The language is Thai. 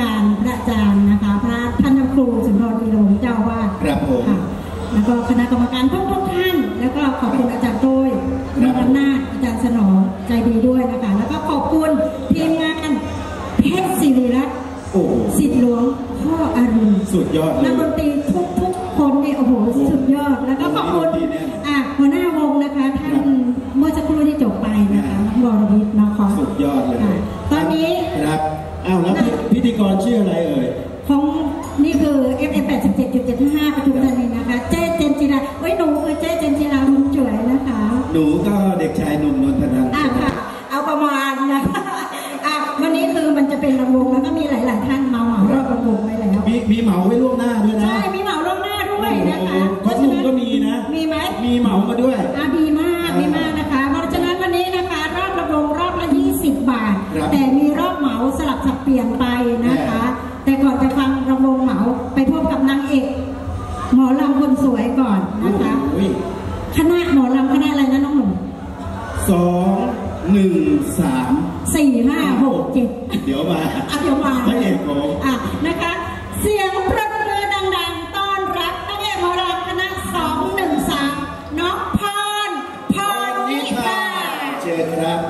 การพระอาจารย์นะคะ พระท่านครูสุนทรวีโวงศ์เจ้าวาดครับผมแล้วก็คณะกรรมการทุกทุกท่าน แล้วก็ขอบคุณอาจารย์โต้ยมีอำนาจอาจารย์สนองใจดีด้วยนะคะ แล้วก็ขอบคุณทีมงานเพชรศิริรัตน์สิทธิหลวงพ่ออรุณสุดยอดนักดนตรีทุกทุก นนี้ครับอ้าวแล้วพิธีกรชื่ออะไรเอ่ย ของนี่คือ FM 87.75ปทุมธานีนะคะ เจ๊เจนจิราเอ้ยหนูคือเจ๊เจนจิรามุนจ่วยนะคะ หนูก็เด็กชายหนุ่มนนทนันท์อะค่ะ เอาประมาณนะคะอะวันนี้คือมันจะเป็นลำวงแล้วก็มีหลาย ๆ ท่านมาเหมารอบลำวงไว้แล้ว มีมีเหมาไว้ล่วงหน้าด้วยนะ ใช่ มีเหมาล่วงหน้าด้วยนะคะโอ้โหคอสตูมก็มีนะ มีไหมมีเหมามาด้วยอะดีมากดีมาก ไปฟังระบงเหมาไปพบกับนางเอกหมอลำคนสวยก่อนนะคะโอ้ยคณะหมอลำคณะอะไรนะน้องหนุ่มสองหนึ่งสามสี่ห้าหกเจ็ดเดี๋ยวมาอะเดี๋ยวมาพระเอกผมอะนะคะ เสียงปรบมือดังๆ ต้อนรับนักเอกหมอลำคณะสองหนึ่งสามน้องพรพรนิพาเชิญครับ